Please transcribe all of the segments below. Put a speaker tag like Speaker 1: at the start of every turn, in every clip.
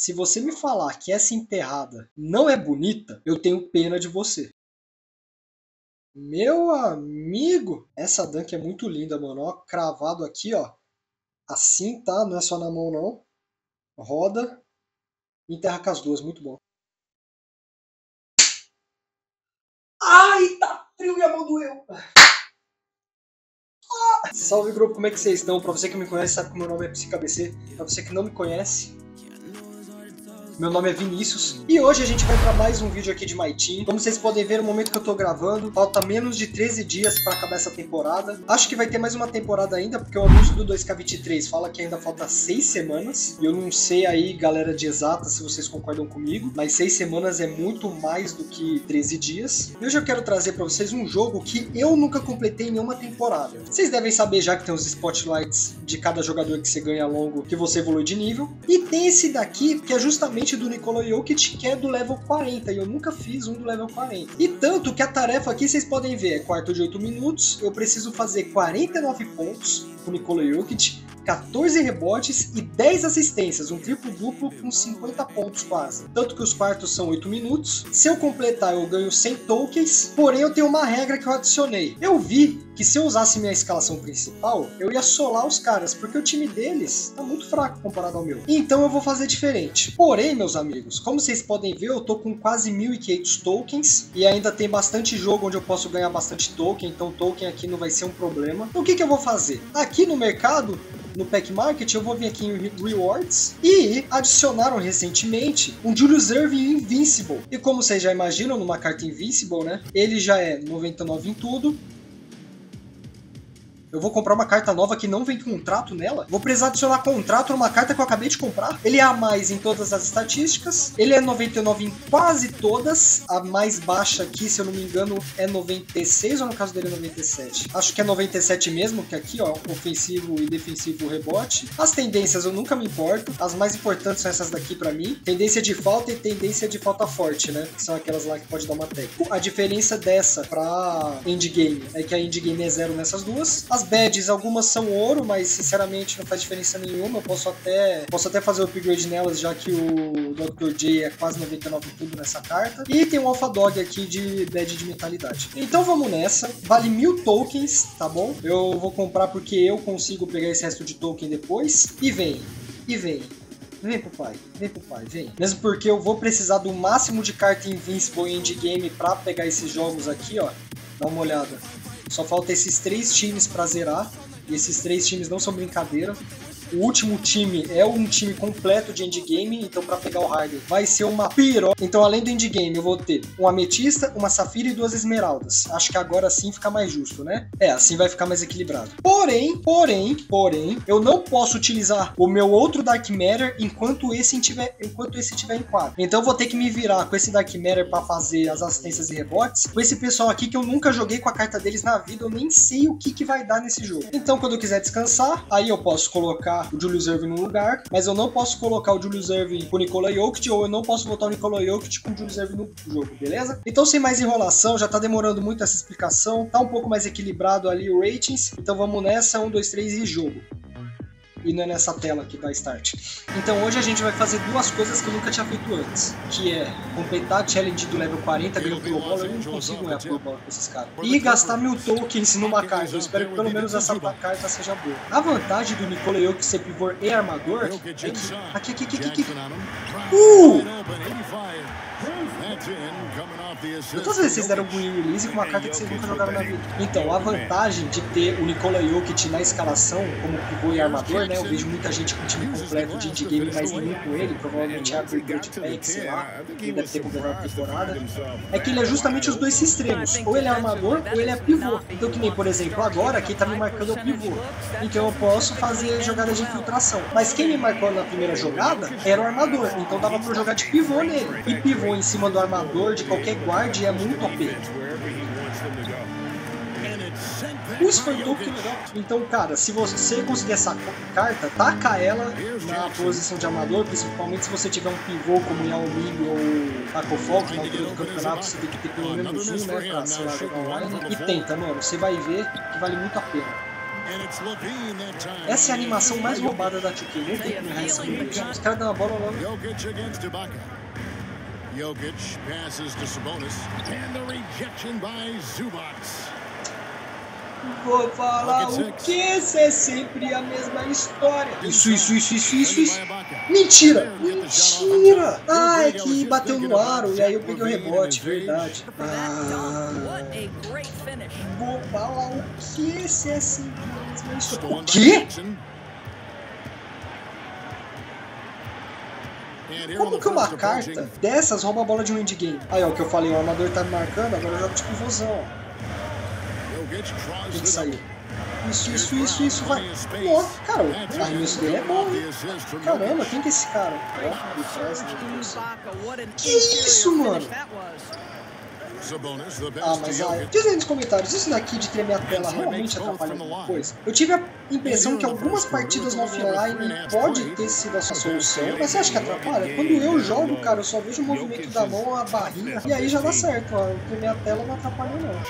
Speaker 1: Se você me falar que essa enterrada não é bonita, eu tenho pena de você. Meu amigo, essa dunk é muito linda, mano. Ó, cravado aqui, ó. Assim, tá? Não é só na mão, não. Roda. Enterra com as duas, muito bom. Ai, tá frio e a mão doeu. Ah! Salve grupo, como é que vocês estão? Pra você que me conhece, sabe que meu nome é PsicaBC. Pra você que não me conhece, meu nome é Vinícius e hoje a gente vai para mais um vídeo aqui de My Team. Como vocês podem ver, no momento que eu tô gravando, falta menos de 13 dias para acabar essa temporada. Acho que vai ter mais uma temporada ainda, porque o anúncio do 2K23 fala que ainda falta 6 semanas. E eu não sei aí, galera de exata, se vocês concordam comigo, mas 6 semanas é muito mais do que 13 dias. E hoje eu quero trazer para vocês um jogo que eu nunca completei em nenhuma temporada. Vocês devem saber já que tem os spotlights de cada jogador que você ganha ao longo que você evolui de nível. E tem esse daqui que é justamente do Nikola Jokic, que é do level 40, e eu nunca fiz um do level 40. E tanto que a tarefa aqui, vocês podem ver, é quarto de 8 minutos, eu preciso fazer 49 pontos com Nikola Jokic, 14 rebotes e 10 assistências, um triplo duplo com 50 pontos quase. Tanto que os quartos são 8 minutos. Se eu completar, eu ganho 100 tokens, porém eu tenho uma regra que eu adicionei. Eu vi que se eu usasse minha escalação principal, eu ia solar os caras, porque o time deles tá muito fraco comparado ao meu. Então eu vou fazer diferente. Porém, meus amigos, como vocês podem ver, eu tô com quase 1.500 tokens e ainda tem bastante jogo onde eu posso ganhar bastante token, então token aqui não vai ser um problema. Então o que, que eu vou fazer? Aqui no mercado, no Pack Market, eu vou vir aqui em Rewards e adicionaram recentemente um Julius Irving Invincible. E como vocês já imaginam, numa carta Invincible, né? Ele já é 99 em tudo, eu vou comprar uma carta nova que não vem contrato nela. Vou precisar adicionar contrato numa carta que eu acabei de comprar. Ele é a mais em todas as estatísticas. Ele é 99 em quase todas. A mais baixa aqui, se eu não me engano, é 96 ou no caso dele é 97? Acho que é 97 mesmo, que aqui, ó, ofensivo e defensivo rebote. As tendências eu nunca me importo. As mais importantes são essas daqui para mim. Tendência de falta e tendência de falta forte, né? Que são aquelas lá que pode dar uma técnica. A diferença dessa pra endgame é que a endgame é zero nessas duas. As as badges, algumas são ouro, mas sinceramente não faz diferença nenhuma. Eu posso até, posso até fazer o upgrade nelas, já que o Dr. J é quase 99 tudo nessa carta. E tem um Alpha Dog aqui de badge de mentalidade. Então vamos nessa. Vale mil tokens, tá bom? Eu vou comprar porque eu consigo pegar esse resto de token depois. E vem, e vem. Vem pro pai, vem pro pai, vem. Mesmo porque eu vou precisar do máximo de carta Invincible em endgame pra pegar esses jogos aqui, ó. Dá uma olhada. Só falta esses três times para zerar. E esses três times não são brincadeira. O último time é um time completo de endgame, então para pegar o Harden vai ser uma piroca. Então além do endgame eu vou ter um ametista, uma safira e duas esmeraldas. Acho que agora sim fica mais justo, né? É, assim vai ficar mais equilibrado. Porém, porém, porém, eu não posso utilizar o meu outro Dark Matter enquanto esse tiver, enquanto esse tiver em quadro. Então eu vou ter que me virar com esse Dark Matter para fazer as assistências e rebotes com esse pessoal aqui que eu nunca joguei com a carta deles na vida, eu nem sei o que, que vai dar nesse jogo. Então quando eu quiser descansar, aí eu posso colocar colocar o Julius Irving no lugar, mas eu não posso colocar o Julius Irving com o Nikola Jokic ou eu não posso botar o Nikola Jokic com o Julius Irving no jogo, beleza? Então, sem mais enrolação, já tá demorando muito essa explicação, tá um pouco mais equilibrado ali o ratings, então vamos nessa, um, dois, três e jogo e não é nessa tela que dá start. Então hoje a gente vai fazer duas coisas que eu nunca tinha feito antes, que é completar a challenge do level 40, ganhar Pro Bola, eu não consigo ganhar Pro Bola com esses caras. E gastar mil tokens numa carta, eu espero que pelo menos essa carta seja boa. A vantagem do Nikola Jokic ser pivô e armador é que... Aqui, aqui, aqui, aqui, aqui. Uh! Todas vezes vocês deram green release com uma carta que vocês nunca jogaram na vida. Então, a vantagem de ter o Nikola Jokic na escalação como pivô e armador, né? Eu vejo muita gente com time completo de endgame, mas nenhum com ele, provavelmente é a Great Pack, sei lá, que deve ter completado a temporada. É que ele é justamente os dois extremos. Ou ele é armador ou ele é pivô. Então, que nem, por exemplo, agora quem tá me marcando é o pivô. Então eu posso fazer jogadas de infiltração. Mas quem me marcou na primeira jogada era o armador. Então dava pra jogar de pivô nele. E pivô em cima do armador de qualquer guard é muito OP. Que legal. Então, cara, se você conseguir essa carta, taca ela na posição de amador, principalmente se você tiver um pivô como Yao Ming ou Taco Falk na altura do campeonato, você tem que ter pelo menos um, né, pra, sei lá, jogar online. E tenta, mano, você vai ver que vale muito a pena. Essa é a animação mais roubada da 2K. Não tem como errar esse Os caras dão a bola logo.
Speaker 2: Jokic passes to Sabonis. And the rejection by Zubats.
Speaker 1: Vou falar o que? Isso é sempre a mesma história. Isso, isso, isso, isso, isso, isso. Mentira! Mentira! Ah, é que bateu no aro e aí eu peguei o rebote, verdade. Ah, vou falar o que? É sempre a mesma história. O quê? Como que uma carta dessas rouba a bola de um endgame? Aí, ó, o que eu falei, o armador tá me marcando, agora eu jogo tipo vozão, ó. Tem que sair. Isso, isso, isso, isso, vai. Ó, cara, o arremesso dele é bom, hein? Caramba, quem que é esse cara? Ó, ele faz, Que isso, mano? Ah, mas ah, diz aí nos comentários, isso daqui de tremer a tela realmente atrapalha alguma coisa? Eu tive a impressão que algumas partidas no offline pode ter sido a sua solução, mas você acha que atrapalha? Quando eu jogo, cara, eu só vejo o movimento da mão, a barrinha, e aí já dá certo, ó, tremer a tela não atrapalha não.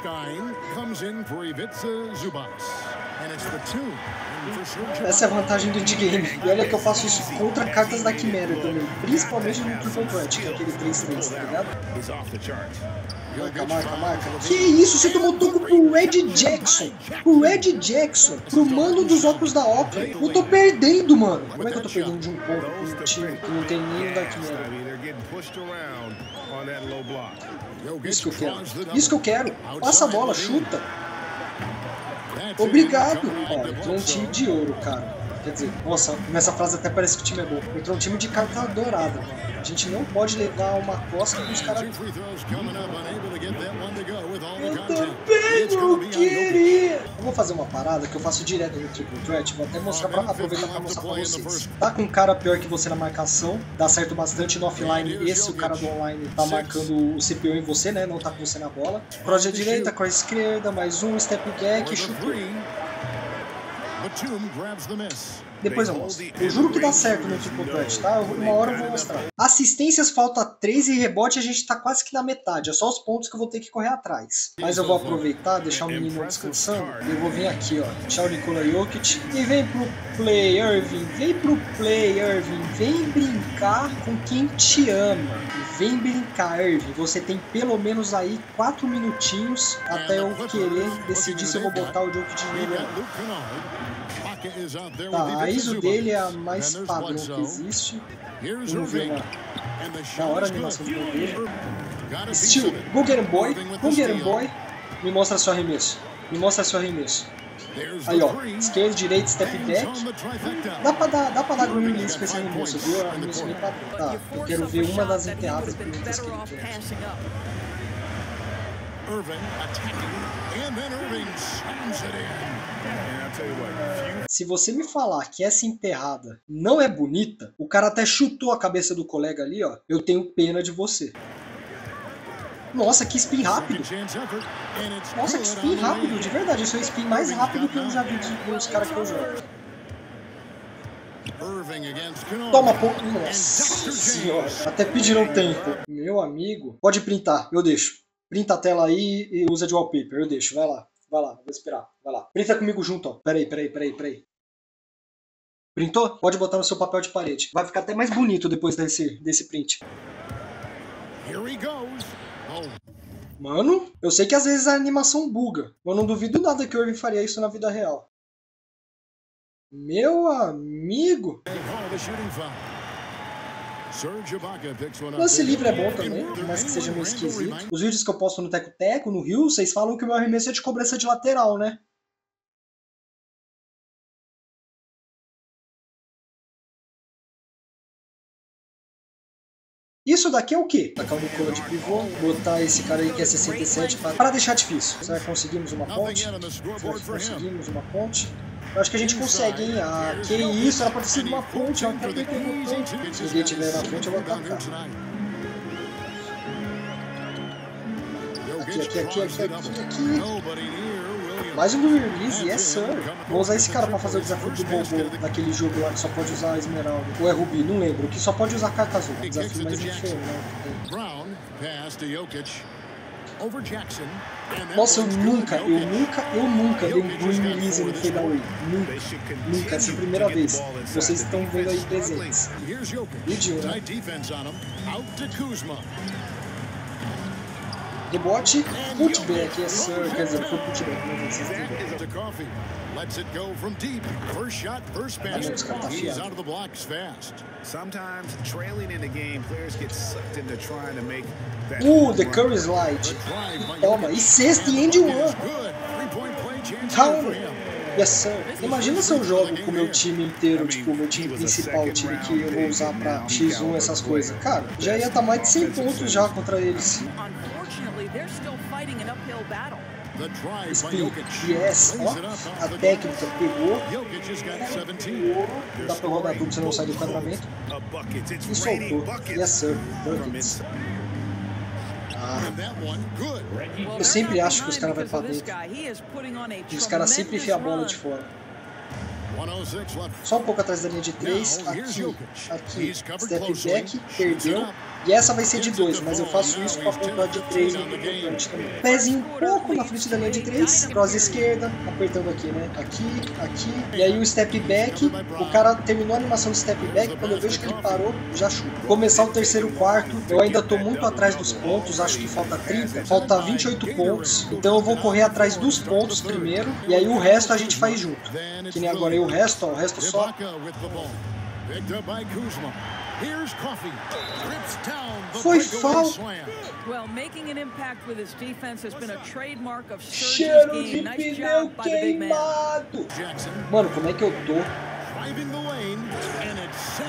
Speaker 1: Essa é a vantagem do endgame. E olha que eu faço isso contra cartas da Quimera também. Principalmente no Triple Threat, que é aquele 3-3, tá ligado? Marca, marca, marca. Que isso? Você tomou toco pro Red Jackson. Pro Red Jackson. Pro mano dos óculos da Oakley. Eu tô perdendo, mano. Como é que eu tô perdendo de um ponto pro um time que não tem nem da Quimera? Isso que eu quero. Isso que eu quero. Passa a bola, chuta. Obrigado. Ó, entrou um time de ouro, cara. Quer dizer, nossa, nessa frase até parece que o time é bom. Entrou um time de carta dourada. A gente não pode levar uma costa com os caras. Eu queria! Eu vou fazer uma parada que eu faço direto no Triple Threat. Vou até mostrar pra aproveitar pra mostrar pra vocês. Tá com um cara pior que você na marcação, dá certo bastante no offline. Esse, o cara do online, tá marcando o CPU em você, né? Não tá com você na bola. Cross à direita, cross esquerda, mais um, step back, chutou. Depois eu mostro. Eu juro que dá certo no Triple Threat, tá? Uma hora eu vou mostrar. Assistências falta 3 e rebote a gente tá quase que na metade. É só os pontos que eu vou ter que correr atrás. Mas eu vou aproveitar, deixar o menino descansando. E eu vou vir aqui, ó. Tchau, Nikola Jokic. E vem pro play, Irving. Vem pro play, Irving. Vem brincar com quem te ama. Vem brincar, Irving. Você tem pelo menos aí 4 minutinhos até eu querer decidir se eu vou botar o Jokic nele ou não. Tá, a ISO dele é a mais padrão que existe. Vamos ver da hora a animação do gol dele. Estilo, him boy, him boy. Me mostra seu arremesso, me mostra seu arremesso. Aí ó, esquerda, direita, step back. Dá pra dar, dá pra dar green release com esse arremesso, viu? Arremesso bem padrão. Tá, eu quero ver uma das enterradas bonitas que ele tem. Irving attacking, and then Irving slams it in. Se você me falar que essa enterrada não é bonita, o cara até chutou a cabeça do colega ali, ó. Eu tenho pena de você. Nossa, que spin rápido. Nossa, que spin rápido, de verdade. Esse é o spin mais rápido que eu já vi dos caras que eu jogo. Toma ponto. Nossa senhora. Até pediram tempo. Meu amigo. Pode printar, eu deixo. Printa a tela aí e usa de wallpaper. Eu deixo, vai lá. Vai lá, vou esperar. Vai lá. Printa comigo junto, ó. Peraí, peraí, peraí, peraí. Printou? Pode botar no seu papel de parede. Vai ficar até mais bonito depois desse, desse print. Oh. Mano, eu sei que às vezes a animação buga. Mas não duvido nada que o Irving faria isso na vida real. Meu amigo! Lance livre é bom também, por mais que seja meio esquisito. Os vídeos que eu posto no Teco Teco, no Rio, vocês falam que o meu arremesso é de cobrança de lateral, né? Isso daqui é o quê? Tacar o Nicola de pivô, botar esse cara aí que é 67 para deixar difícil. Será que conseguimos uma ponte? Será que conseguimos uma ponte? Eu acho que a gente consegue, hein? Ah, que isso, pra ter sido uma ponte, ó. Se ninguém tiver na frente, eu vou atacar. Aqui, aqui, aqui, aqui, aqui, aqui. Mais um release, yes sir. Vou usar esse cara pra fazer o desafio do Bobo daquele jogo lá que só pode usar Esmeralda. Ou é Rubi, não lembro. Que só pode usar carta azul. Desafio mais diferente, né?
Speaker 2: Jackson. And that
Speaker 1: Nossa, eu nunca, eu nunca, eu nunca dei um green release no fadeaway. Nunca. Nunca, essa é a primeira vez. Vocês estão vendo aí presentes. Vídeo, né? Rebote, putback, yes sir. Quer dizer, foi putback, mas vocês entenderam.
Speaker 2: To Coffee. Lets it go from deep. First shot, first
Speaker 1: não,
Speaker 2: basket.
Speaker 1: tá
Speaker 2: He's out of the blocks fast.
Speaker 3: Sometimes trailing in the game, players get sucked into trying to make that
Speaker 1: Uh, the. Curry slide. Toma, e sexta e end one. Calma. Yes sir. Imagina se eu jogo com o meu time inteiro, tipo, o meu time principal, o time que eu vou usar pra X1, essas coisas. Cara, já ia estar mais de 100 pontos já contra eles.
Speaker 4: Still fighting an uphill battle.
Speaker 2: The drive by
Speaker 1: Speed,
Speaker 2: Jokic.
Speaker 1: yes, ó, a técnica pegou,
Speaker 2: Jokic has got 17.
Speaker 1: pegou, dá pra rodar tudo, você não sai do quadramento,
Speaker 3: A buckets. It's
Speaker 1: e soltou. Yes sir, buckets. Ah, Eu sempre acho que os caras vão pra
Speaker 4: a
Speaker 1: e os caras sempre enfiam a bola de fora.
Speaker 2: 106 left.
Speaker 1: Só um pouco atrás da linha de 3,
Speaker 2: Now, here's
Speaker 1: aqui, aqui, step back, perdeu. E essa vai ser de 2, mas eu faço isso com a pontuar de 3 no importante também. Pezinho um pouco na frente da linha de 3, cross esquerda, apertando aqui, né? Aqui, aqui. E aí o step back, o cara terminou a animação de step back, quando eu vejo que ele parou, já chuta. Começar o terceiro quarto, eu ainda tô muito atrás dos pontos, acho que falta 30, falta 28 pontos. Então eu vou correr atrás dos pontos primeiro, e aí o resto a gente faz junto. Que nem agora, e o resto, o resto só
Speaker 2: Ibaka with the ball. Picked up by Kuzma. Here's Coffee. Rips down the
Speaker 1: Foi.
Speaker 4: Well, making an impact with his defense has been a trademark of
Speaker 1: Cheiro de
Speaker 4: game. Nice
Speaker 1: pneu queimado. Mano, como é que eu tô?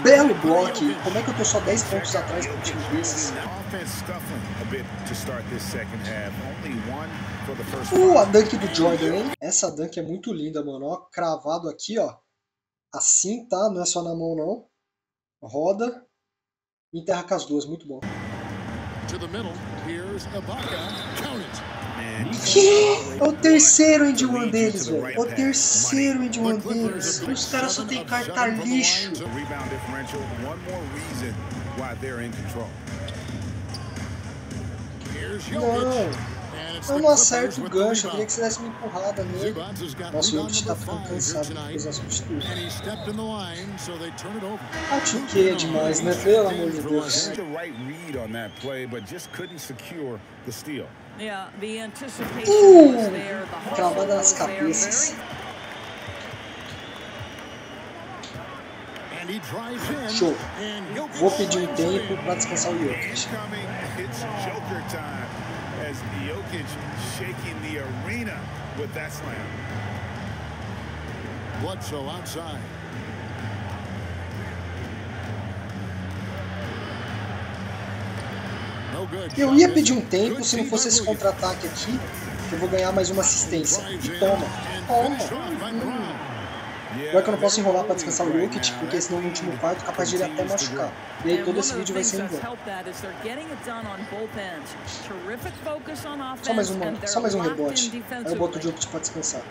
Speaker 1: Belo bloco. Como é que eu tô só 10 pontos atrás do time desses?
Speaker 3: Offense scuffling a bit to start this second half. Only one for the first
Speaker 1: Uh, a dunk do Jordan, hein? Essa dunk é muito linda, mano. Ó, cravado aqui, ó. Assim, tá? Não é só na mão, não. Roda. E enterra com as duas. Muito bom.
Speaker 2: To the middle. Here's Ibaka.
Speaker 1: Que? É o terceiro end one deles, velho. É o terceiro end one deles. Os caras só tem carta lixo. Não. Eu não acerto o gancho. Eu queria que você desse uma empurrada nele. Nossa, o Jokic tá ficando cansado de fazer
Speaker 2: it over.
Speaker 1: Ah, que é demais, né? Pelo amor de Deus.
Speaker 3: Had the right read on that play, but just couldn't secure the steal.
Speaker 4: Yeah, the anticipation
Speaker 1: Uh,
Speaker 4: was there. The hustle
Speaker 1: cravada nas
Speaker 4: was there.
Speaker 1: cabeças.
Speaker 4: Very
Speaker 2: And he drives in.
Speaker 1: Show.
Speaker 2: And Jokic
Speaker 1: Vou pedir um
Speaker 2: slams it
Speaker 1: tempo
Speaker 2: in.
Speaker 1: pra descansar o Jokic.
Speaker 3: Incoming, it's Joker time as Jokic shaking the arena with that slam.
Speaker 2: Bledsoe outside.
Speaker 1: Eu ia pedir um tempo se não fosse esse contra-ataque aqui, que eu vou ganhar mais uma assistência. E toma. Toma. Hum. Agora que eu não posso enrolar pra descansar o Jokic, porque senão no último quarto é capaz de ele até machucar. E aí todo esse vídeo vai ser em vão. Só mais, uma, só mais um rebote. Aí eu boto o. Jokic pra descansar.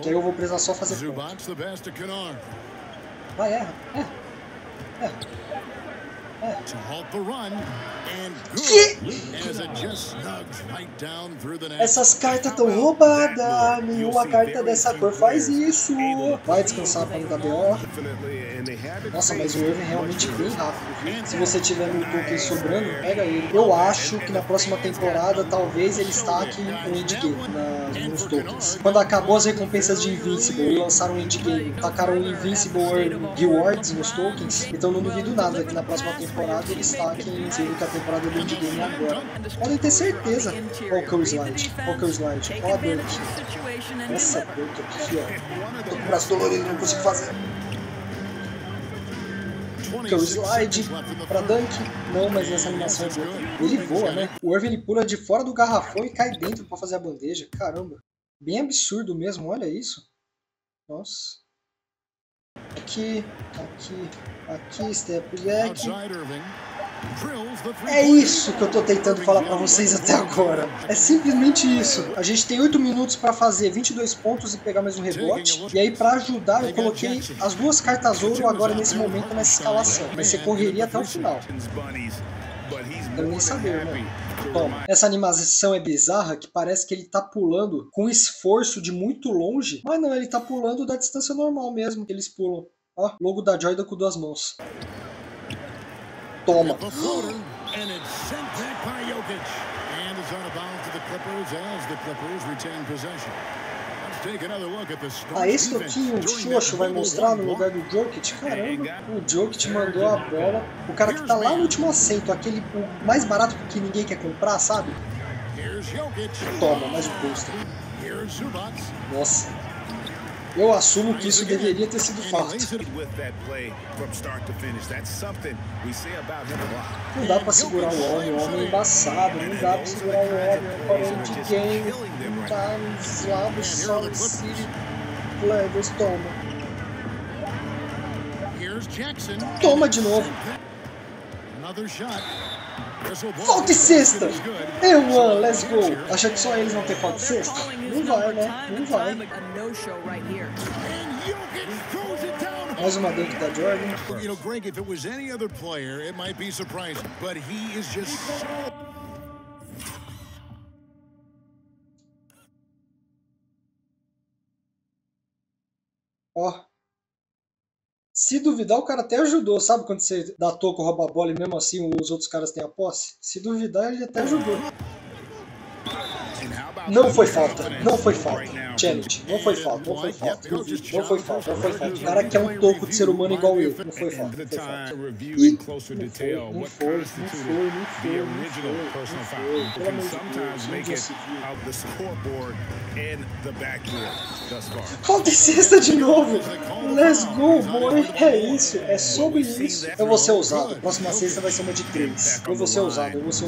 Speaker 1: Que aí eu vou precisar só fazer ponto. Vai, erra. É.
Speaker 2: To halt the run. And
Speaker 1: Que?
Speaker 2: good. As it just snugs right down through the net.
Speaker 1: Essas cartas tão roubadas. Nenhuma carta dessa cor faz isso. Vai descansar pra não dar BO. Nossa, mas o Irving é realmente bem rápido? Se você tiver no token sobrando, pega ele. Eu acho que na próxima temporada talvez eles taquem um endgame na, nos tokens. Quando acabou as recompensas de Invincible e lançaram um endgame, tacaram o Invincible Rewards nos tokens, então não duvido nada que na próxima temporada eles taquem, sendo que a temporada do endgame é agora. Podem ter certeza. Olha o Curry Slide, olha o Curry Slide, olha a dunk. Essa dunk aqui, ó. Tô com o braço dolorido, não consigo fazer. Curry Slide pra dunk. Não, mas essa animação é boa. Ele voa, né? O Irving ele pula de fora do garrafão e cai dentro pra fazer a bandeja. Caramba. Bem absurdo mesmo, olha isso. Nossa. Aqui, aqui, aqui, step back. É isso que eu tô tentando falar pra vocês até agora. É simplesmente isso. A gente tem 8 minutos pra fazer 22 pontos e pegar mais um rebote. E aí pra ajudar eu coloquei as duas cartas ouro agora nesse momento nessa escalação. Vai ser correria até o final. Quero nem saber, Toma.
Speaker 3: remind
Speaker 1: Essa animação é bizarra que parece que ele tá pulando com esforço de muito longe. Mas não, ele tá pulando da distância normal mesmo que eles pulam. Ó, logo da Jordan com duas mãos. Toma. Ah, esse toquinho o Xoxo vai mostrar no lugar do Jokic? Caramba, o Jokic mandou a bola. O cara que tá lá no último assento, aquele mais barato que ninguém quer comprar, sabe? Toma, mais um
Speaker 2: Zubac.
Speaker 1: Nossa. Eu assumo que isso deveria ter sido fato. Não dá pra segurar o homem, o homem é embaçado, não dá pra segurar o homem, falando de dá nos lados só City Players, toma. Toma de novo.
Speaker 2: Another shot.
Speaker 1: Falta e sexta! É one, let's go! Acha que só eles vão ter falta e sexta? Não vai, né? Não vai. Mais uma dentro da Jordan.
Speaker 2: You know, Greg, if it was any other player, it might be surprising, but he is just so
Speaker 1: Ó. Se duvidar, o cara até ajudou. Sabe quando você dá toco, rouba a bola e mesmo assim os outros caras têm a posse? Se duvidar, ele até ajudou. Não foi falta, não foi falta. Challenge, não foi falta, não foi falta. Duvido, não foi falta, não foi falta. O cara quer um toco de ser humano igual eu. Não foi falta, não foi falta.
Speaker 3: closer
Speaker 1: não foi, não foi, não foi, não foi, não foi, não foi. Pelo amor de Deus. Falta sexta de novo. Let's go, boy. É isso, é sobre isso. Eu vou ser ousado. Próxima sexta vai ser uma de três. Eu vou ser ousado, eu vou ser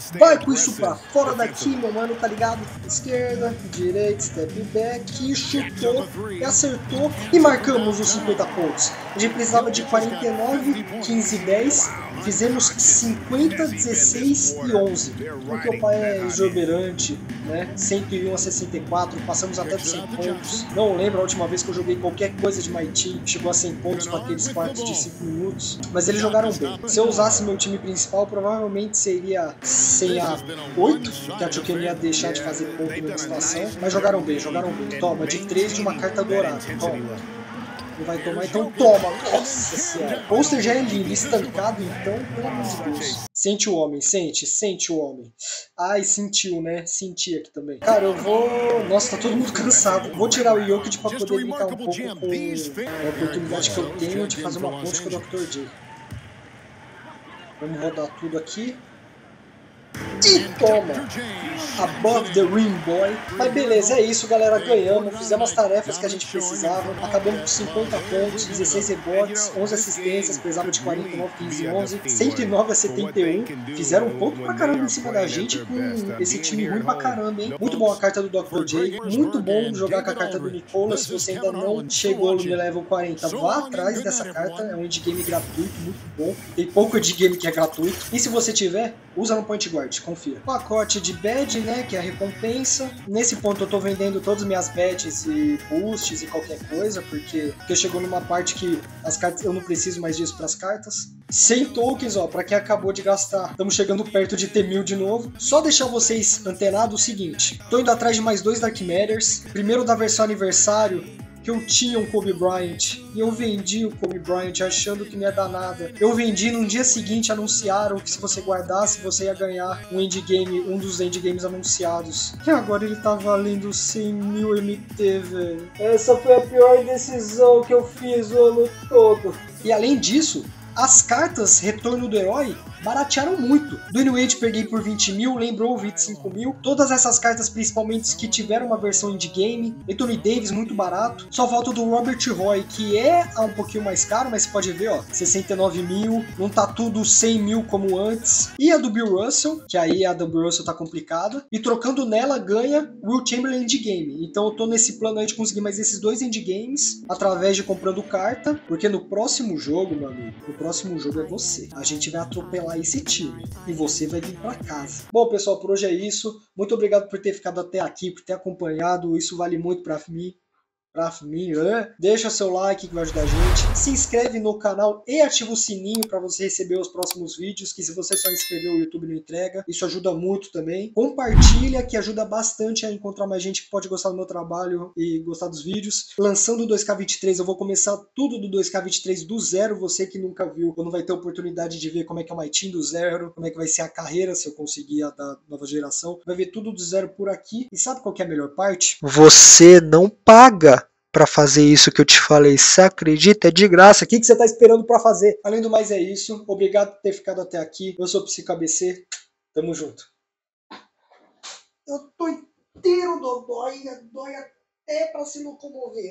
Speaker 3: stay
Speaker 1: Vai com isso pra fora daqui, meu mano, tá ligado? Esquerda, direita, step back, chutou e acertou e marcamos os 50 pontos. A gente precisava de 49, 15 e 10, fizemos 50, 16 e 11. Porque o pai é exuberante, né? 101 a 64, passamos até dos 100 pontos. Não lembro a última vez que eu joguei qualquer coisa de My Team, chegou a 100 pontos com aqueles quartos de 5 minutos. Mas eles jogaram bem. Se eu usasse meu time principal, provavelmente seria 100 a 8, que a Chuken ia deixar de fazer ponto na situação. Mas jogaram bem, jogaram bem. Toma, de 3 de uma carta dourada. Toma. Não vai tomar, então toma. Nossa senhora. O pôster já é lindo, estancado, então, pelo amor de Deus. Sente o homem, sente, sente o homem. Ai, sentiu, né? Senti aqui também. Cara, eu vou. Nossa, tá todo mundo cansado. Vou tirar o Jokic pra poder brincar um pouco com a oportunidade que eu tenho de fazer uma ponte com o Dr. J. Vamos rodar tudo aqui. E toma! Above the ring, boy. Mas beleza, é isso, galera. Ganhamos, fizemos as tarefas que a gente precisava. Acabamos com 50 pontos, 16 rebotes, 11 assistências. Precisava de 49, 15, 11, 109 a 71. Fizeram um ponto pra caramba em cima da gente com esse time ruim pra caramba, hein? Muito bom a carta do Dr. J. Muito bom jogar com a carta do Nicolas. Se você ainda não chegou no level 40, vá atrás dessa carta. É um endgame gratuito, muito bom. Tem pouco endgame que é gratuito. E se você tiver, usa no point guard, confia. Pacote de badge, né, que é a recompensa. Nesse ponto eu tô vendendo todas as minhas badges e boosts e qualquer coisa, porque, porque chegou numa parte que as cartas eu não preciso mais disso para as cartas. 100 tokens, ó, para quem acabou de gastar. Estamos chegando perto de ter mil de novo. Só deixar vocês antenados o seguinte: tô indo atrás de mais dois Dark Matters. Primeiro da versão aniversário, que eu tinha um Kobe Bryant e eu vendi o Kobe Bryant achando que não ia dar nada. Eu vendi no dia seguinte anunciaram que se você guardasse você ia ganhar um endgame, um dos endgames anunciados. E agora ele tá valendo 100 mil MT, velho. Essa foi a pior decisão que eu fiz o ano todo. E além disso, as cartas Retorno do Herói baratearam muito. Dwayne Wade peguei por 20 mil, lembrou 25 mil. Todas essas cartas, principalmente que tiveram uma versão indie game. Anthony Davis, muito barato. Só falta do Robert Roy, que é um pouquinho mais caro, mas você pode ver, ó, 69 mil. Não tá tudo 100 mil como antes. E a do Bill Russell, que aí a do Bill Russell tá complicada. E trocando nela, ganha Will Chamberlain indie game. Então eu tô nesse plano aí de conseguir mais esses dois indie games através de comprando carta. Porque no próximo jogo, meu amigo, próximo jogo é você. A gente vai atropelar esse time e você vai vir para casa. Bom, pessoal, por hoje é isso. Muito obrigado por ter ficado até aqui, por ter acompanhado. Isso vale muito para mim. Pra mim, né? deixa seu like que vai ajudar a gente. Se inscreve no canal e ativa o sininho para você receber os próximos vídeos, que se você só inscrever o YouTube não entrega. Isso ajuda muito também. Compartilha, que ajuda bastante a encontrar mais gente que pode gostar do meu trabalho e gostar dos vídeos. Lançando o 2K23, eu vou começar tudo do 2K23 do zero. Você que nunca viu, ou não vai ter oportunidade de ver como é que é uma team do zero, como é que vai ser a carreira se eu conseguir a da nova geração. Vai ver tudo do zero por aqui. E sabe qual é a melhor parte? Você não paga para fazer isso que eu te falei. Você acredita? É de graça. O que, que você está esperando para fazer? Além do mais, é isso. Obrigado por ter ficado até aqui. Eu sou o Psico ABC. Tamo junto. Eu tô inteiro, dói, dói até para se locomover.